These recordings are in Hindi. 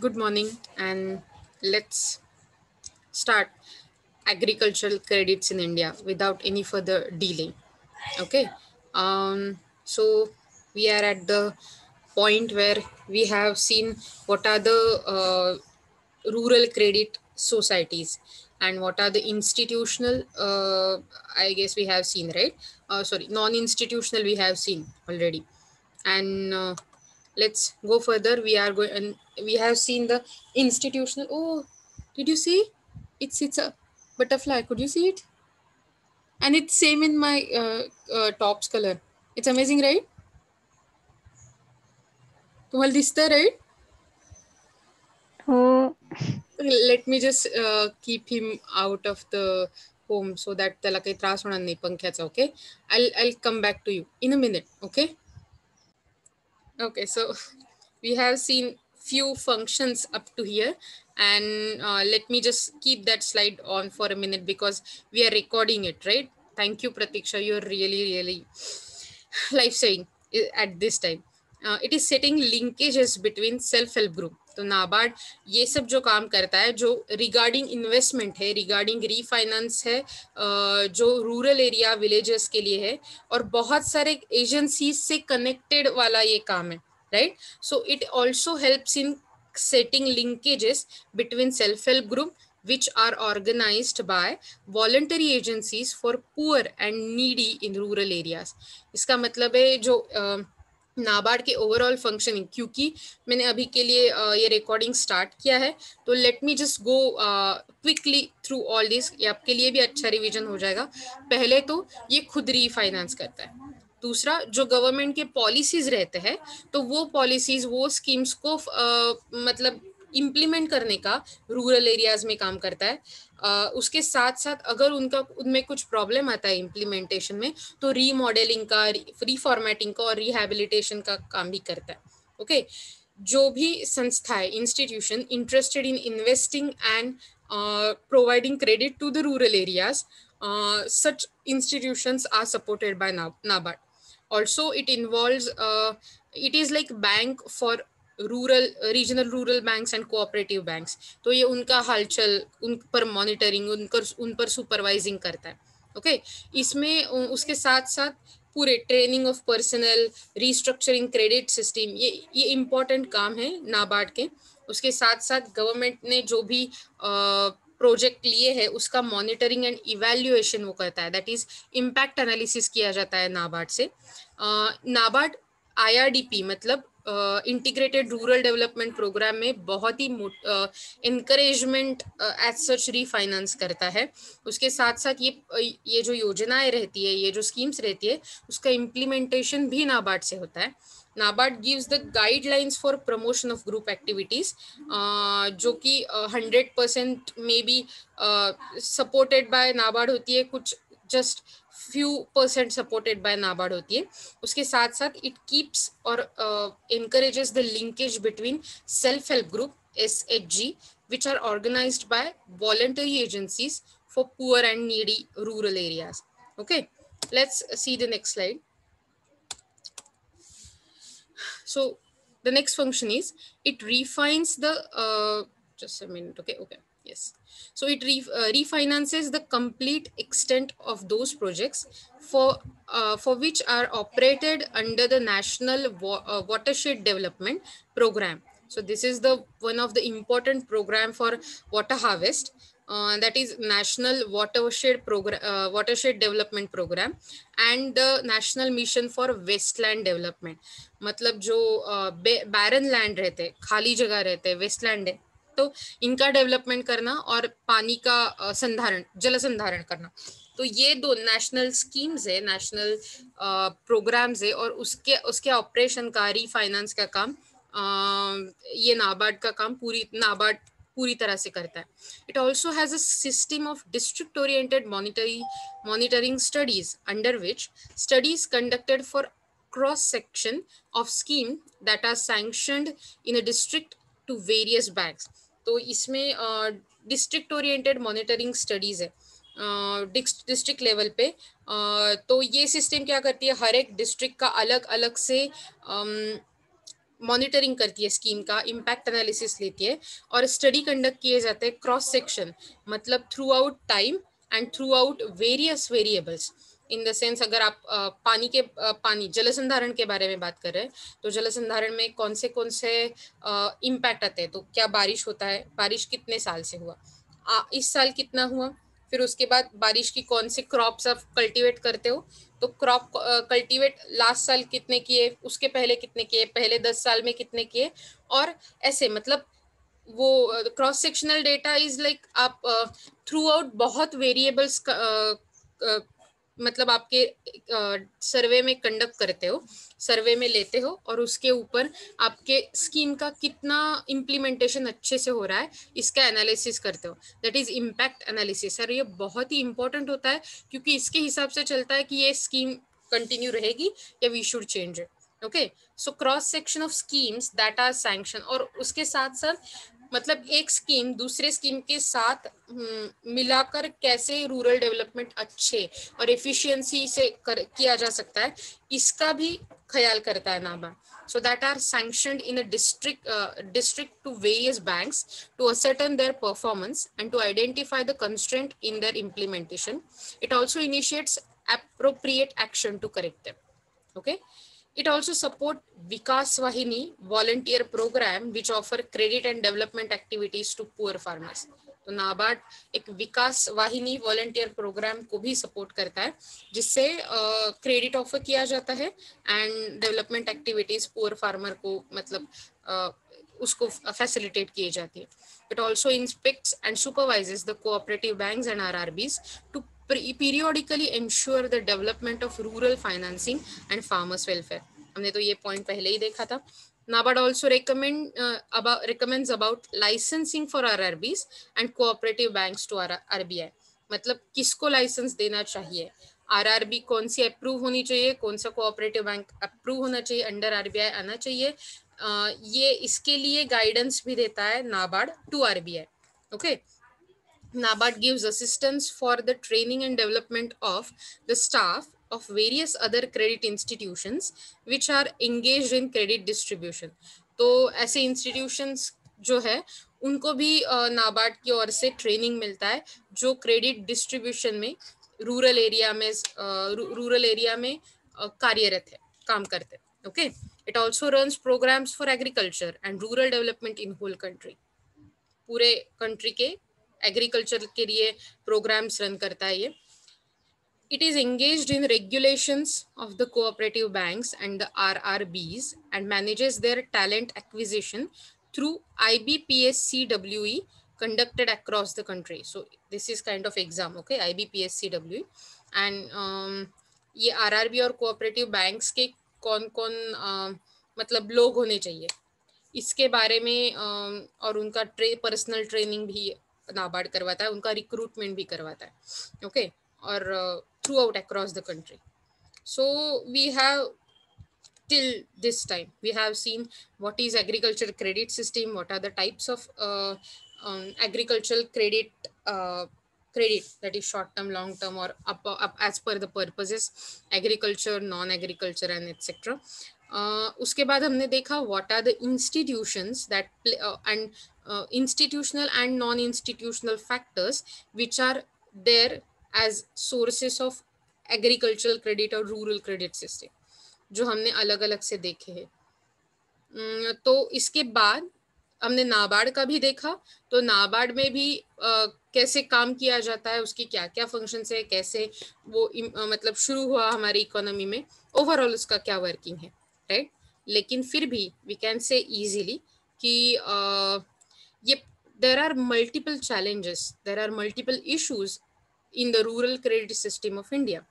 Good morning, and let's start agricultural credits in India without any further delay. Okay, um, so we are at the point where we have seen what are the uh, rural credit societies and what are the institutional uh, i guess we have seen right? Uh, sorry non-institutional we have seen already. And uh, let's go further. We are going we have seen the institutional oh did you see it's it's a butterfly could you see it and it's same in my uh, uh, tops color it's amazing right तुम्हाला दिसतं right हो let me just keep him out of the home so that त्याला काही त्रास होणार नाही पंख्याचा okay I I come back to you in a minute okay okay so we have seen few functions up to here and uh, let me just keep that slide on for a minute because we are recording it right thank you pratiksha you're really really life saving at this time uh, it is setting linkages between self help group तो नाबार्ड ये सब जो काम करता है जो रिगार्डिंग इन्वेस्टमेंट है रिगार्डिंग रीफाइनेंस है जो रूरल एरिया विलेजेस के लिए है और बहुत सारे एजेंसीज से कनेक्टेड वाला ये काम है right so it also helps in setting linkages between self-help group which are organized by voluntary agencies for poor and needy in rural areas. इसका मतलब है जो uh, नाबार्ड के ओवरऑल फंक्शनिंग क्योंकि मैंने अभी के लिए ये रिकॉर्डिंग स्टार्ट किया है तो let me just go quickly through all this ये आपके लिए भी अच्छा रिवीजन हो जाएगा। पहले तो ये खुद रीफाइनेंस करता है। दूसरा जो गवर्नमेंट के पॉलिसीज़ रहते हैं तो वो पॉलिसीज़ वो स्कीम्स को आ, मतलब इम्प्लीमेंट करने का रूरल एरियाज़ में काम करता है Uh, उसके साथ साथ अगर उनका उनमें कुछ प्रॉब्लम आता है इम्प्लीमेंटेशन में तो रीमॉडलिंग का रीफॉर्मेटिंग का और रिहेबिलिटेशन का काम भी करता है ओके okay? जो भी संस्थाएँ institution interested in investing and providing credit to the rural areas such institutions are supported by NABARD. Also, it involves, uh, it is like bank for rural regional rural banks and cooperative banks तो ये उनका हलचल उन पर मॉनिटरिंग उनकर उन पर सुपरवाइजिंग करता है। Okay okay? इसमें उसके साथ साथ पूरे training of personal restructuring credit system ये ये इम्पोर्टेंट काम है नाबार्ड के। उसके साथ साथ गवर्नमेंट ने जो भी प्रोजेक्ट लिए है, उसका मॉनिटरिंग एंड इवेल्युएशन वो करता है। दैट इज़ इम्पैक्ट एनालिसिस किया जाता है नाबार्ड से। नाबार्ड आईआरडीपी मतलब इंटीग्रेटेड रूरल डेवलपमेंट प्रोग्राम में बहुत ही इंकरेजमेंट एज सच रीफाइनेंस करता है। उसके साथ साथ ये ये जो योजनाएँ रहती है, ये जो स्कीम्स रहती है, उसका इम्प्लीमेंटेशन भी नाबार्ड से होता है। NABARD gives the guidelines for promotion of group activities जो कि hundred percent may be supported by NABARD होती है, कुछ just few percent supported by NABARD होती है। उसके साथ साथ इट कीप्स और encourages the linkage between self help group S H G which are organise by voluntary agencies for poor and needy rural areas okay let's see the next slide so the next function is it refines the uh, just a minute okay? Okay yes. So it re, uh, refinances the complete extent of those projects for uh, for which are operated under the national wa uh, watershed development program. So this is the one of the important program for water harvest uh, that is national watershed program uh, watershed development program and the national mission for westland development. मतलब जो बैरन लैंड रहते खाली जगह रहते वेस्टलैंड है तो इनका डेवलपमेंट करना और पानी का संधारण जल संधारण करना। तो ये दो नेशनल स्कीम्स है नेशनल प्रोग्राम्स है और उसके उसके ऑपरेशन का रीफाइनेंस का काम आ, ये नाबार्ड का काम पूरी नाबार्ड पूरी तरह से करता है। It also has a system of district oriented monitory monitoring studies under which studies conducted for cross section of scheme that are sanctioned in a district to various banks. तो इसमें डिस्ट्रिक्ट ओरिएंटेड मॉनिटरिंग स्टडीज़ है। डिस्ट्रिक्ट uh, लेवल पे uh, तो ये सिस्टम क्या करती है? हर एक डिस्ट्रिक्ट का अलग अलग से मॉनिटरिंग करती है स्कीम का इम्पैक्ट एनालिसिस लेती है और स्टडी कंडक्ट किए जाते हैं क्रॉस सेक्शन मतलब throughout time and throughout various variables in the sense अगर आप आ, पानी के आ, पानी जल संधारण के बारे में बात कर रहे हैं तो जल संधारण में कौन से कौन से इम्पैक्ट आते हैं? तो क्या बारिश होता है? बारिश कितने साल से हुआ? आ, इस साल कितना हुआ? फिर उसके बाद बारिश की कौन सी क्रॉप्स आप कल्टीवेट करते हो? तो क्रॉप कल्टीवेट लास्ट साल कितने किए? उसके पहले कितने किए? पहले दस साल में कितने किए? और ऐसे मतलब वो cross sectional data is like आप थ्रू uh, आउट बहुत वेरिएबल्स मतलब आपके सर्वे में कंडक्ट करते हो, सर्वे में लेते हो और उसके ऊपर आपके स्कीम का कितना इम्प्लीमेंटेशन अच्छे से हो रहा है, इसका एनालिसिस करते हो। That is impact analysis sir, ये बहुत ही इंपॉर्टेंट होता है, क्योंकि इसके हिसाब से चलता है कि ये स्कीम कंटिन्यू रहेगी या we should change okay so cross section of schemes that are sanction और उसके साथ साथ मतलब एक स्कीम दूसरे स्कीम के साथ हम्म, मिलाकर कैसे रूरल डेवलपमेंट अच्छे और एफिशिएंसी से कर, किया जा सकता है इसका भी ख्याल करता है NABARD. So that are sanction in a district district to various bank to ascertain their performance and to identify the constant in their implementation it also initiates appropriate action to correct them okay It also support Vikas Vahini volunteer program which offer credit and development activities to poor farmers. तो नाबार्ड एक विकास वाहिनी वॉलंटियर प्रोग्राम को भी सपोर्ट करता है जिससे क्रेडिट uh, ऑफ़र किया जाता है and development activities poor farmer को मतलब uh, उसको फैसिलिटेट किए जाती है it also inspects and supervises the cooperative banks and RRBs to periodically ensure the development of rural financing and farmers welfare हमने तो ये पॉइंट पहले ही देखा था NABARD also recommend uh, about recommends about licensing for RRBs and cooperative banks to RBI मतलब किसको लाइसेंस देना चाहिए आरआरबी कौन सी अप्रूव होनी चाहिए कौन सा कोऑपरेटिव बैंक अप्रूव होना चाहिए अंडर आरबीआई आना चाहिए uh, ये इसके लिए गाइडेंस भी देता है NABARD to RBI okay NABARD gives assistance for the training and development of the staff of various other credit institutions which are engaged in credit distribution. तो ऐसे institutions जो है उनको भी नाबार्ड की ओर से ट्रेनिंग मिलता है जो क्रेडिट डिस्ट्रीब्यूशन में रूरल एरिया में रूरल एरिया में कार्यरत है काम करते हैं okay it also runs programmes for agriculture and rural development in whole country पूरे कंट्री के एग्रीकल्चर के लिए प्रोग्राम्स रन करता है ये। It is engage in regulations cooperative bank and the Bs and manages their talent acquisition through I B P S C W conducted across the country so this is kind of exam okay I B P S C W and ये आर आर बी और कोऑपरेटिव बैंक के कौन कौन uh, मतलब लोग होने चाहिए। इसके बारे में uh, और उनका ट्रे पर्सनल ट्रेनिंग भी नाबार्ड करवाता है, उनका रिक्रूटमेंट भी करवाता है ओके और throughout across the country so we have till this time we have seen what is agriculture credit system what are the types of agriculture credit credit that is short term long term और as per the purposes agriculture non agriculture and etcetera उसके बाद हमने देखा what are the institutions that and and institutional and non-institutional factors which are there as sources of agricultural credit or rural credit system जो हमने अलग अलग से देखे हैं। तो इसके बाद हमने नाबार्ड का भी देखा तो नाबार्ड में भी आ, कैसे काम किया जाता है उसकी क्या क्या फ़ंक्शन है कैसे वो आ, मतलब शुरू हुआ हमारी इकोनॉमी में ओवरऑल उसका क्या वर्किंग है राइट लेकिन फिर भी वी कैन से इजीली कि yep there are multiple challenges there are multiple issues in the rural credit system of india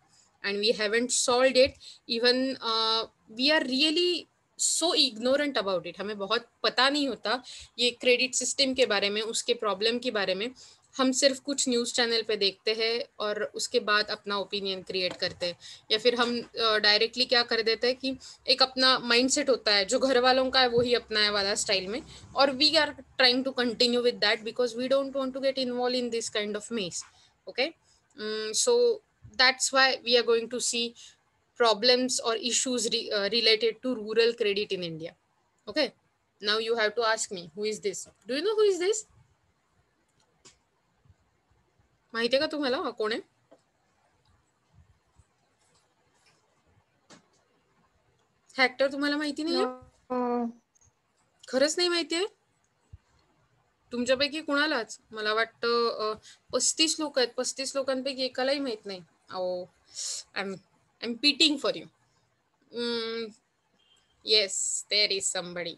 and we haven't solved it even uh, we are really so ignorant about it हमें बहुत पता नहीं होता ये क्रेडिट सिस्टम के बारे में उसके प्रॉब्लम के बारे में हम सिर्फ़ कुछ न्यूज़ चैनल पे देखते हैं और उसके बाद अपना ओपिनियन क्रिएट करते हैं या फिर हम डायरेक्टली क्या कर देते हैं कि एक अपना माइंडसेट होता है जो घर वालों का है वही है वाला स्टाइल में और we are trying to continue with that because we don't want to get involve in this kind of mess okay so that's why we are going to see issues re, uh, related to rural credit in India. Okay. Now you have to ask me, who is this? Do you know who is this? माहिती आहे का तुम्हाला हा कोण आहे? हा ऍक्टर तुम्हाला माहिती नाही. खरंच नाही माहिती आहे? तुमच्यापैकी कुणालाच? मला वाटतं पस्तीस लोक आहेत. पस्तीस लोकांपैकी एकालाही माहीत नाही. अहो I am I am petting for you yes there is somebody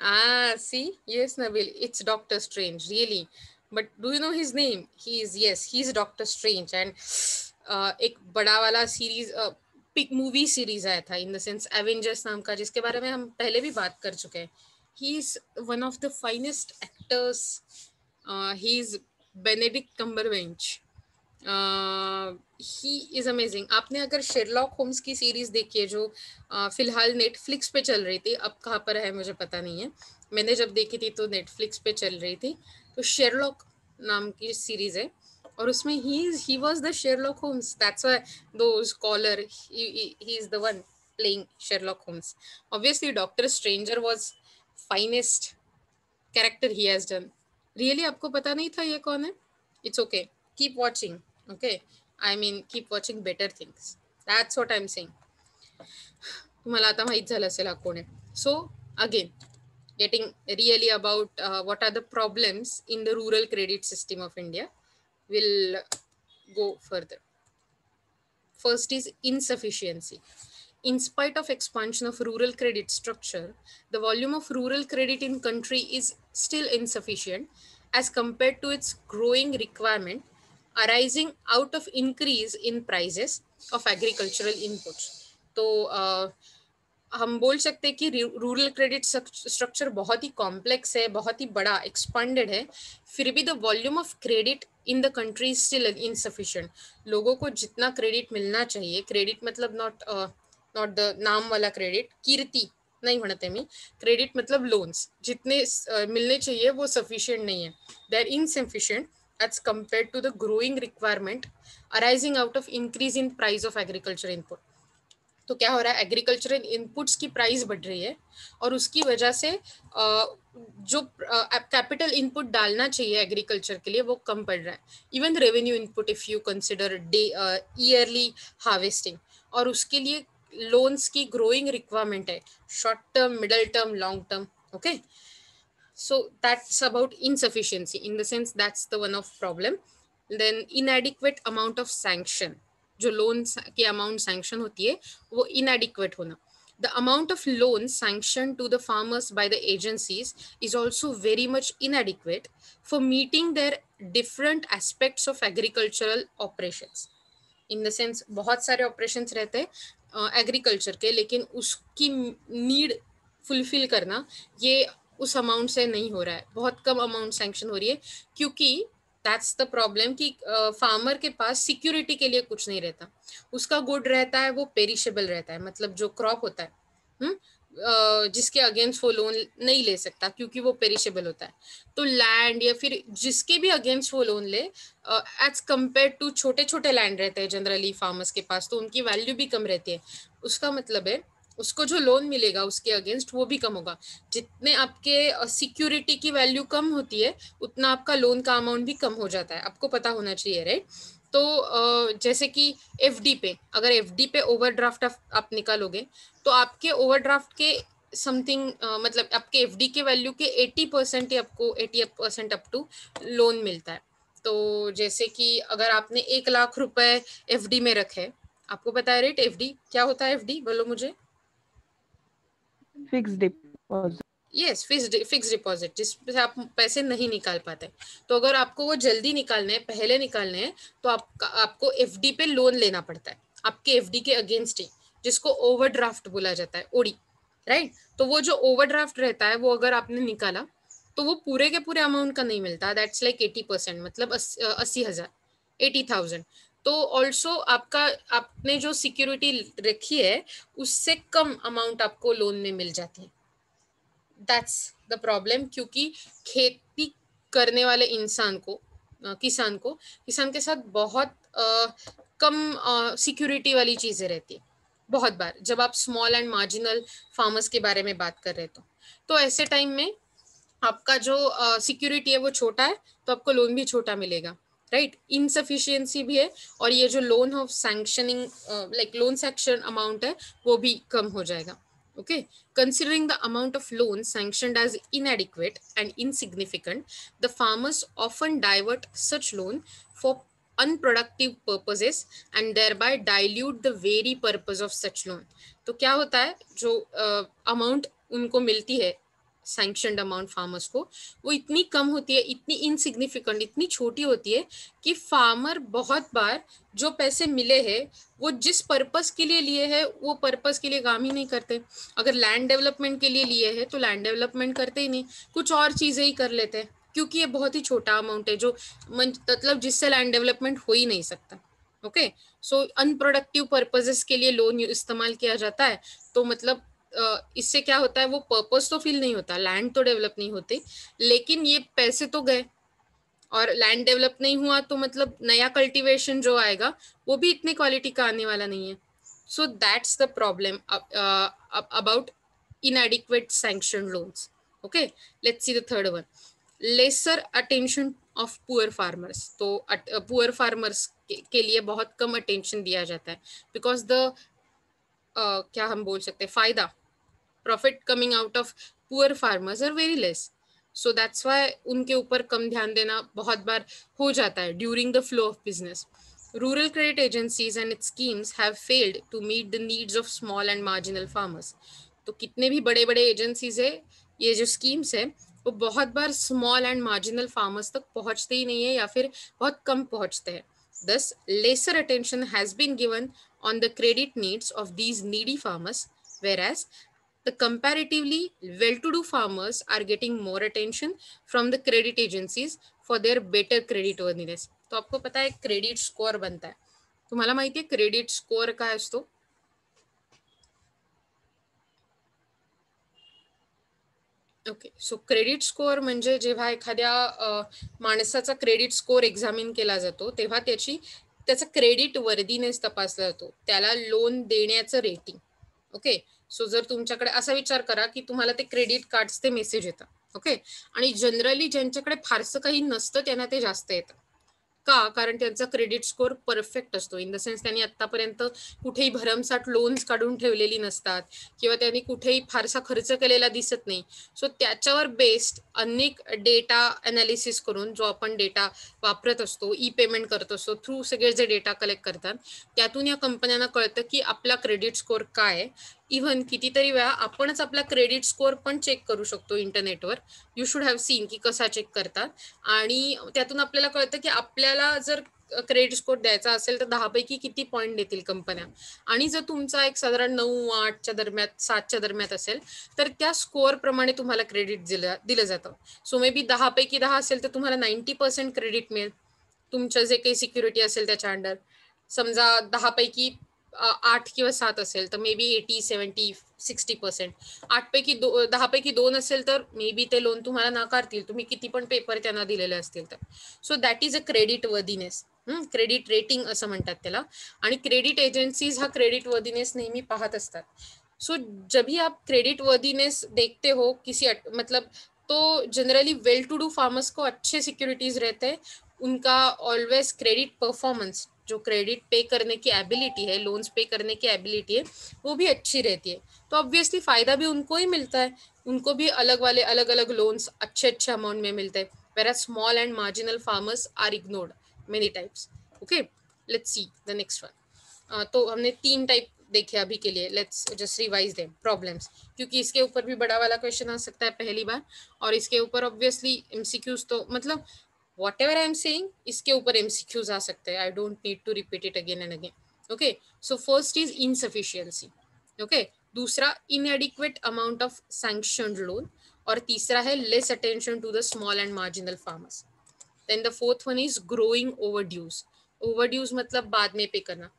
Ah, see, yes, Nabil, it's Doctor Strange, really. But do you know his name? He is, yes, he's Doctor Strange. And uh, एक बड़ा वाला सीरीज़ पिक मूवी सीरीज़ आया था इन द सेंस एवेंजर्स नाम का जिसके बारे में हम पहले भी बात कर चुके हैं he is one of the finest actors he is Benedict Cumberbatch he is amazing आपने अगर शेरलॉक होम्स की सीरीज़ देखी है, जो फ़िलहाल नेटफ्लिक्स पे चल रही थी, अब कहाँ पर है मुझे पता नहीं है। मैंने जब देखी थी तो नेटफ्लिक्स पे चल रही थी। तो शेरलॉक नाम की सीरीज़ है, और उसमें he is he was the Sherlock Holmes that's though scholar he is the one playing Sherlock Holmes obviously Doctor Strange was finest character he has done really आपको पता नहीं था ये कौन है? It's okay keep watching Okay I mean keep watching better things that's what I am saying तुम्हाला आता माहित झालं असेल हा कोण आहे so again getting really about uh, what are the problems in the rural credit system of India. We'll go further. First is insufficiency. In spite of expansion of rural credit structure, the volume of rural credit in country is still insufficient as compared to its growing requirement arising out of increase in prices of agricultural inputs. तो uh, हम बोल सकते हैं कि रूरल क्रेडिट स्ट्रक्चर बहुत ही कॉम्प्लेक्स है बहुत ही बड़ा एक्सपांडेड है। फिर भी the volume of credit in the country still insufficient लोगों को जितना क्रेडिट मिलना चाहिए क्रेडिट मतलब नॉट नॉट द नाम वाला क्रेडिट कीर्ति नहीं म्हणते मी। क्रेडिट मतलब लोन्स जितने uh, मिलने चाहिए वो सफिशिएंट नहीं है। They are insufficient as compare to the growing requirement arising out of increase in price of agriculture input तो क्या हो रहा है? एग्रीकल्चरल इनपुट्स की प्राइस बढ़ रही है और उसकी वजह से जो कैपिटल इनपुट डालना चाहिए एग्रीकल्चर के लिए वो कम पड़ रहा है। Even revenue input if you consider the yearly harvesting और उसके लिए लोन्स की ग्रोइंग रिक्वायरमेंट है। Short term middle term long term okay so, that's about insufficiency, in the sense that's the one of problem. Then, inadequate amount of sanction. जो लोन की अमाउंट सैंक्शन होती है, वो इनएडिक्वेट होना। The amount of loan sanction to the farmers by the agencies is also very much inadequate for meeting their different aspects of agricultural operation in the sense बहुत सारे ऑपरेशन रहते हैं एग्रीकल्चर के, लेकिन उसकी नीड फुलफिल करना, ये उस अमाउंट से नहीं हो रहा है। बहुत कम अमाउंट सैंक्शन हो रही है क्योंकि दैट्स द प्रॉब्लम कि फार्मर के पास सिक्योरिटी के लिए कुछ नहीं रहता। उसका गुड रहता है वो पेरिशेबल रहता है मतलब जो क्रॉप होता है हुँ? Uh, जिसके अगेंस्ट वो लोन नहीं ले सकता क्योंकि वो पेरिशेबल होता है। तो लैंड या फिर जिसके भी अगेंस्ट वो लोन ले एज कंपेयर टू छोटे छोटे लैंड रहते हैं जनरली फार्मर्स के पास तो उनकी वैल्यू भी कम रहती है। उसका मतलब है उसको जो लोन मिलेगा उसके अगेंस्ट वो भी कम होगा। जितने आपके सिक्योरिटी की वैल्यू कम होती है, उतना आपका लोन का अमाउंट भी कम हो जाता है। आपको पता होना चाहिए राइट तो जैसे कि एफडी पे, अगर एफडी पे ओवरड्राफ्ट आप निकालोगे तो आपके ओवरड्राफ्ट के समथिंग मतलब आपके एफडी के वैल्यू के 80 परसेंट ही आपको 80 परसेंट अप टू लोन मिलता है। तो जैसे कि अगर आपने एक लाख रुपए एफडी में रखे, आपको पता है रेट एफडी क्या होता है एफडी बोलो मुझे। Fix deposit yes fix fix deposit जिससे आप पैसे नहीं निकाल पाते। तो अगर आपको वो जल्दी निकालने हैं, पहले निकालने हैं तो आप आपको एफडी पे लोन लेना पड़ता है। आपके एफडी के अगेंस्ट ही, जिसको ओवरड्राफ्ट बोला जाता है ओडी राइट तो वो जो ओवरड्राफ्ट रहता है, वो अगर आपने निकाला तो वो पूरे के पूरे अमाउंट का नहीं मिलता। दैट्स लाइक एटी परसेंट मतलब अस्सी हज़ार एटी थाउज़ेंड तो ऑल्सो आपका आपने जो सिक्योरिटी रखी है उससे कम अमाउंट आपको लोन में मिल जाती है। दैट्स द प्रॉब्लम क्योंकि खेती करने वाले इंसान को किसान को किसान के साथ बहुत आ, कम सिक्योरिटी वाली चीज़ें रहती है। बहुत बार जब आप स्मॉल एंड मार्जिनल फार्मर्स के बारे में बात कर रहे तो। तो ऐसे टाइम में आपका जो सिक्योरिटी है वो छोटा है तो आपको लोन भी छोटा मिलेगा। राइट इनसफिशियंसी भी है और ये जो loan of sanctioning like loan section amount है वो भी कम हो जाएगा। Okay considering the amount of loan sanction as inadequate and insignificant the farmers often divert such loan for unproductive purposes and thereby dilute the very purpose of such loan तो क्या होता है? जो अमाउंट uh, उनको मिलती है सैंक्शनड अमाउंट फार्मर्स को, वो इतनी कम होती है, इतनी इनसिग्निफिकेंट इतनी छोटी होती है कि फार्मर बहुत बार जो पैसे मिले हैं, वो जिस पर्पस के लिए लिए हैं, वो पर्पस के लिए काम ही नहीं करते। अगर लैंड डेवलपमेंट के लिए लिए हैं तो लैंड डेवलपमेंट करते ही नहीं, कुछ और चीज़ें ही कर लेते हैं, क्योंकि ये बहुत ही छोटा अमाउंट है, जो मतलब जिससे लैंड डेवलपमेंट हो ही नहीं सकता ओके सो अनप्रोडक्टिव पर्पजेस के लिए लोन इस्तेमाल किया जाता है तो मतलब इससे क्या होता है, वो पर्पस तो फील नहीं होता लैंड तो डेवलप नहीं होते, लेकिन ये पैसे तो गए। और लैंड डेवलप नहीं हुआ तो मतलब नया कल्टीवेशन जो आएगा, वो भी इतने क्वालिटी का आने वाला नहीं है। So that's the problem about inadequate sanctioned loans, okay? Let's see the third one. Lesser attention of poor farmers तो पुअर फार्मर्स के लिए बहुत कम अटेंशन दिया जाता है। बिकॉज़ द क्या हम बोल सकते हैं, फ़ायदा। Profit coming out of poor farmers are very less so that's why उनके ऊपर कम ध्यान देना बहुत बार हो जाता है during the flow of business rural credit agencies and its schemes have failed to meet the needs of small and marginal farmers तो कितने भी बड़े बड़े एजेंसीज है, ये जो स्कीम्स है, वो बहुत बार स्मॉल एंड मार्जिनल फार्मर्स तक पहुँचते ही नहीं है या फिर बहुत कम पहुँचते हैं। Thus, lesser attention has been given on the credit needs of these needy farmers, whereas the comparatively well-to-do farmers are getting more attention from the credit agencies for their better credit worthiness. तो आपको पता है क्रेडिट स्कोर बनता है तुम्हाला माहिती आहे क्रेडिट स्कोर काय असतो ओके सो क्रेडिट स्कोअर म्हणजे जेव्हा एखाद्या माणसाचा क्रेडिट स्कोअर एक्झामिन केला जातो तेव्हा त्याची त्याचा क्रेडिट वर्दीनेस तपासला जातो. त्याला लोन देण्याचं रेटिंग ओके सो जर तुमच्याकडे असा विचार करा की तुम्हाला ते क्रेडिट कार्ड्स मेसेज येतात. ओके आणि जनरली ज्यांच्याकडे फारसं काही नसतं त्यांना ते जास्त येतं. का? कारण त्यांचा क्रेडिट स्कोअर परफेक्ट असतो. इन द सेन्स त्यांनी आतापर्यंत कुठेही भरमसाठ लोन्स काढून ठेवलेली नसतात किंवा त्यांनी कुठेही फारसा खर्च केलेला दिसत नाही. सो त्याच्यावर बेस्ड अनेक डेटा अनालिसिस करून जो आपण डेटा वापरत असतो ई पेमेंट करत असतो थ्रू सगळे जे डेटा कलेक्ट करतात त्यातून या कंपन्यांना कळतं की आपला क्रेडिट स्कोअर काय इव्हन कितीतरी वेळा आपणच आपला क्रेडिट स्कोअर पण चेक करू शकतो इंटरनेटवर यू शुड हॅव सीन की कसा चेक करतात. आणि त्यातून आपल्याला कळतं की आपल्याला जर क्रेडिट स्कोर द्यायचा असेल तर दहापैकी किती पॉईंट देतील कंपन्या आणि जर तुमचा एक साधारण नऊ आठच्या दरम्यान सातच्या दरम्यान असेल तर त्या स्कोअर प्रमाणे तुम्हाला क्रेडिट दिलं दिलं जातं. सो मे बी दहापैकी दहा असेल तर तुम्हाला नाईन्टी पर्सेंट क्रेडिट मिळेल. तुमचं जे काही सिक्युरिटी असेल त्याच्या अंडर समजा दहापैकी आठ किंवा सात असेल, तर maybe eighty seventy sixty percent आठपैकी दो दहापैकी दोन असेल तर मे बी ते लोन तुम्हाला नाकारतील. तुम्ही किती पण पेपर त्यांना दिलेले असतील तर. So that is a credit worthiness credit rating असं म्हणतात त्याला. आणि क्रेडिट एजन्सीज हा क्रेडिट वर्दीनेस नेहमी पाहत असतात. सो जब आप क्रेडिट वर्दीनेस देखते हो, किसी मतलब तो generally well to do farmers को अच्छे सिक्योरिटीज रहते हैं उनका ऑलवेज क्रेडिट परफॉर्मेंस जो क्रेडिट पे करने की एबिलिटी है लोन्स पे करने की एबिलिटी है, वो भी अच्छी रहती है। तो ऑब्वियसली फ़ायदा भी उनको ही मिलता है। उनको भी अलग वाले अलग अलग लोन्स अच्छे अच्छे अमाउंट में मिलते हैं। Where small and marginal farmers are ignored many types okay let's see the next one तो हमने तीन टाइप देखे अभी के लिए। Let's just revise them problems क्योंकि इसके ऊपर भी बड़ा वाला क्वेश्चन आ सकता है पहली बार। और इसके ऊपर ऑब्वियसली एमसीक्यूज तो मतलब whatever I am saying इसके ऊपर एमसीक्यूज आ सकते हैं I don't need to repeat it again and again okay so first is insufficiency okay दूसरा inadequate amount of sanction loan और तीसरा है less attention to the small and marginal farmers then the fourth one is growing overdues overdues मतलब बाद में पे करना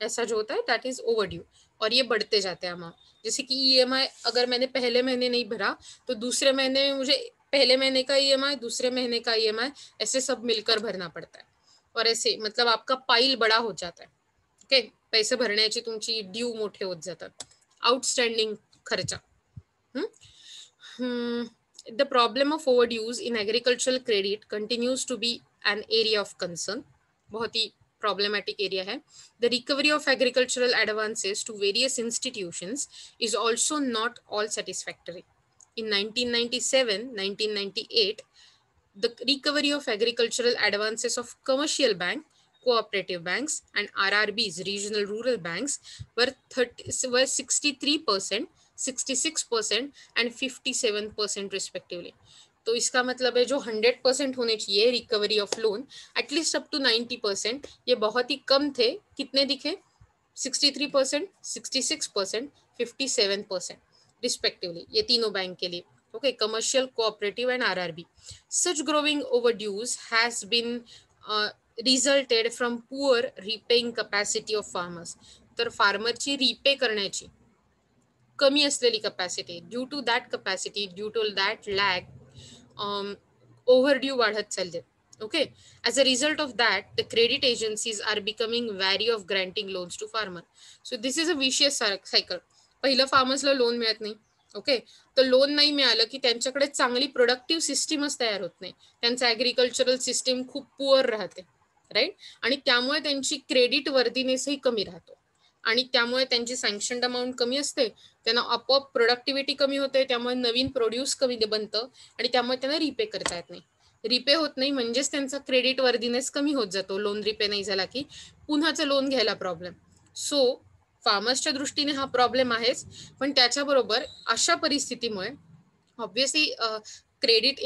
ऐसा जो होता है दैट इज़ ओवर ड्यू और ये बढ़ते जाते हैं अमाउंट जैसे कि ई अगर मैंने पहले महीने नहीं भरा तो दूसरे महीने में मुझे पहले महीने का ई एम आई दूसरे महीने का ई एम आई ऐसे सब मिलकर भरना पड़ता है। और ऐसे मतलब आपका पाइल बड़ा हो जाता है। ओके पैसे भरने की तुम्हारी ड्यू मोठे हो जाता आउटस्टैंडिंग खर्चा। The problem of overdues in agricultural credit continues to be an area of concern बहुत ही प्रॉब्लमेटिक एरिया है। The recovery of agricultural advances to various institution is also not all satisfactory in 1997 1998 the recovery of agricultural advances of commercial bank cooperative banks and RRBs, regional rural banks, were 30, were 63%, 66% and 57% respectively. तो इसका मतलब है जो 100 परसेंट होने चाहिए recovery of loan at least up to 90 percent ये बहुत ही कम थे कितने दिखे 63 percent 66 percent 57 percent रिस्पेक्टिवली ये तीनों बैंक के लिए okay commercial cooperative and rrb such growing overdues has been uh, resulted from poor repaying capacity of farmers तर फार्मरची रिपे करण्याची कमी असलेली capacity due to that capacity due to that lack overdue वाढत चालले okay as a result of that the credit agencies are becoming wary of granting loans to farmer so this is a vicious cycle पहिलं फार्मर्सला लोन मिळत नाही. ओके तर लोन नाही मिळालं की त्यांच्याकडे चांगली प्रोडक्टिव्ह सिस्टीमच तयार होत नाही. त्यांचं ॲग्रिकल्चरल सिस्टीम खूप पुअर राहते. राईट आणि त्यामुळे त्यांची क्रेडिट वर्दिनेसही कमी राहतो. आणि त्यामुळे त्यांची सँक्शन अमाऊंट कमी असते. त्यांना आपोआप प्रोडक्टिव्हिटी कमी होते. त्यामुळे नवीन प्रोड्यूस कमी बनतं. आणि त्यामुळे त्यांना रिपे करता येत नाही. रिपे होत नाही म्हणजेच त्यांचा क्रेडिट वर्दिनेस कमी होत जातो. लोन रिपे नाही झाला की पुन्हाचं लोन घ्यायला प्रॉब्लेम सो फार्मर्सच्या दृष्टीने हा प्रॉब्लेम पण त्याच्याबरोबर अशा परिस्थितीमुळे ऑब्विसली क्रेडिट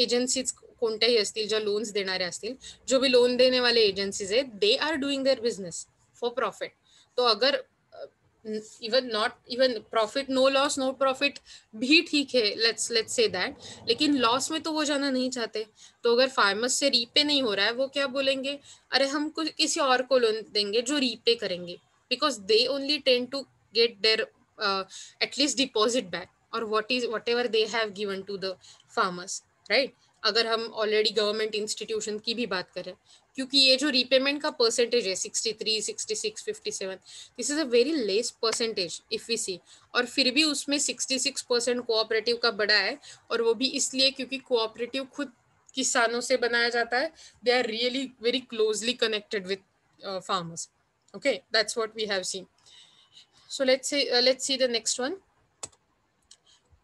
कोणत्याही असतील, ज्या लोन्स असतील, जो भी लोन देने वाले एजेंसीज है they are doing their business for profit तो अगर even not even profit no loss no profit भी ठीक है लेट्स लेट्स से दैट लेकिन लॉस में तो वो जाना नहीं चाहते. तो अगर फार्मर्स से रीपे नहीं हो रहा है, वो क्या बोलेंगे? अरे हम कुछ, किसी और को लोन देंगे जो रीपे करेंगे. Because they only tend to get their uh, at least deposit back or what is whatever they have given to the farmers right? अगर हम ऑलरेडी गवर्नमेंट इंस्टीट्यूशन की भी बात करें क्योंकि ये जो रीपेमेंट का परसेंटेज है 63, 66, 57 this is a very less percentage if we see और फिर भी उसमें 66 परसेंट कोऑपरेटिव का बड़ा है और वो भी इसलिए क्योंकि कोऑपरेटिव खुद किसानों से बनाया जाता है they are really very closely connected with farmers okay that's what we have seen so let's say uh, let's see the next one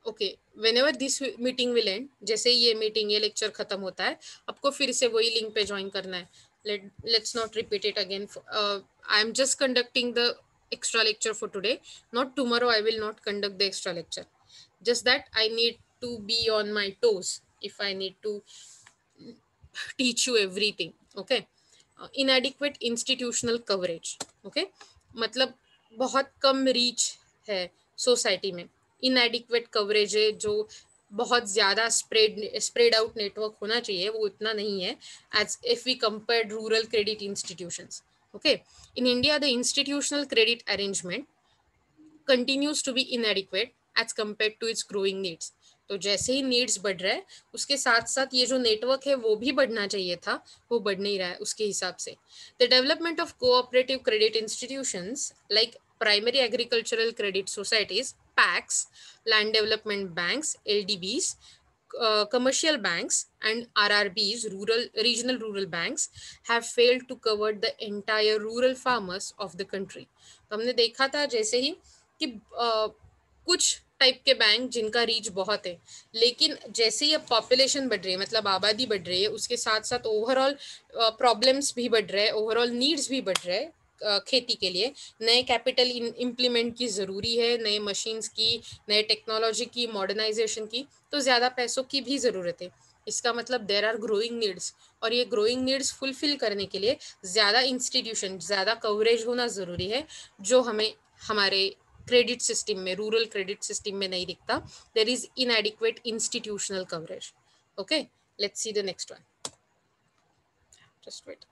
okay whenever this meeting will end जैसे ये meeting ये lecture खत्म होता है आपको फिर से वही link पे join करना है let's not repeat it again uh, i am just conducting the extra lecture for today not tomorrow i will not conduct the extra lecture just that i need to be on my toes if i need to teach you everything okay inadequate institutional coverage okay मतलब बहुत कम रीच है सोसाइटी में। इनएडिक्वेट कवरेज है जो बहुत ज़्यादा स्प्रेड स्प्रेड आउट नेटवर्क होना चाहिए, वो इतना नहीं है। As if we compare rural credit institutions okay in India the institutional credit arrangement continues to be inadequate as compared to its growing needs. तो जैसे ही नीड्स बढ़ रहा है उसके साथ साथ ये जो नेटवर्क है वो भी बढ़ना चाहिए था वो बढ़ नहीं रहा है उसके हिसाब से the development of cooperative credit institution like primary agricultural credit societies PACS land development banks L D Bs commercial banks and RRBs, rural regional rural banks, have failed to cover the entire rural farmers of. तो हमने देखा था जैसे ही कि uh, कुछ टाइप के बैंक जिनका रीच बहुत है। लेकिन जैसे ही अब पॉपुलेशन बढ़ रही है मतलब आबादी बढ़ रही है, उसके साथ साथ ओवरऑल प्रॉब्लम्स भी बढ़ रहे हैं ओवरऑल नीड्स भी बढ़ रहे हैं खेती के लिए। नए कैपिटल इम्प्लीमेंट की ज़रूरी है, नए मशीन्स की, नए टेक्नोलॉजी की मॉडर्नाइजेशन की तो ज़्यादा पैसों की भी ज़रूरत है। इसका मतलब देर आर ग्रोइंग नीड्स और ये ग्रोइंग नीड्स फुलफिल करने के लिए ज़्यादा इंस्टीट्यूशन ज़्यादा कवरेज होना ज़रूरी है, जो हमें, हमारे क्रेडिट सिस्टम में रूरल क्रेडिट सिस्टम में नहीं दिखता। There is inadequate institutional coverage okay let's see the next one just wait.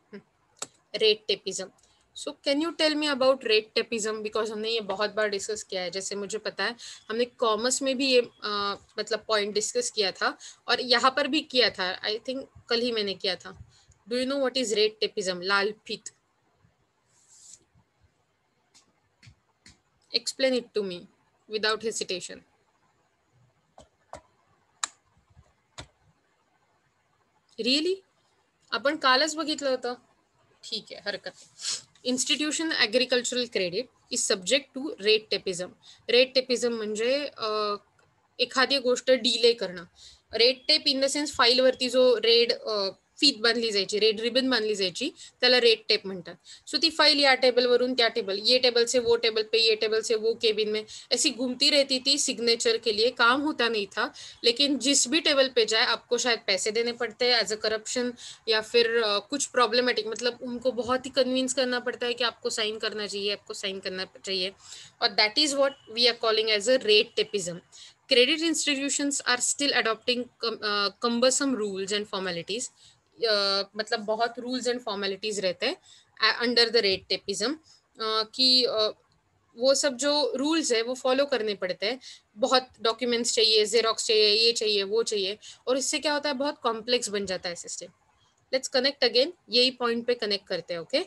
Red tapism so can you tell me about red tapism because हमने ये बहुत बार डिस्कस किया है। जैसे मुझे पता है हमने कॉमर्स में भी ये आ, मतलब पॉइंट डिस्कस किया था और यहाँ पर भी किया था। आई थिंक कल ही मैंने किया था। Do you know what is red tapism लाल फीत। Explain it to me without hesitation really आपण कालच बघितलं होतं? ठीक आहे, हरकत institution agricultural credit is subject to red tapism red tapism म्हणजे एखादी गोष्ट डिले करणं. Red tape in the sense फाईलवरती जो रेड फीत बांधली जायची रेड रिबन बांधली जायची रेड टेप सो ती फ़ाइल या टेबल वरून त्या टेबल ये टेबल से वो टेबल पे ये टेबल से वो केबिन में ऐसी घूमती रहती थी सिग्नेचर के लिए. काम होता नहीं था लेकिन जिस भी टेबल पे जाए आपको शायद पैसे देने पड़ते हैं एज अ करप्शन या फिर कुछ प्रॉब्लमेटिक मतलब उनको बहुत ही कन्विंस करना पड़ता है कि आपको साइन करना चाहिए आपको साइन करना चाहिए. और that is what we are calling as a red tapism credit institutions are still adopting com- and formalities. uh, मतलब बहुत रूल्स एंड फॉर्मेलिटीज रहते हैं अंडर द रेड टेपिज्म कि वो सब जो रूल्स है, वो फॉलो करने पड़ते हैं। बहुत डॉक्यूमेंट्स चाहिए जेरोक्स चाहिए, ये चाहिए, वो चाहिए, और इससे क्या होता है, बहुत कॉम्प्लेक्स बन जाता है सिस्टम लेट्स कनेक्ट अगेन यही पॉइंट पे कनेक्ट करते हैं ओके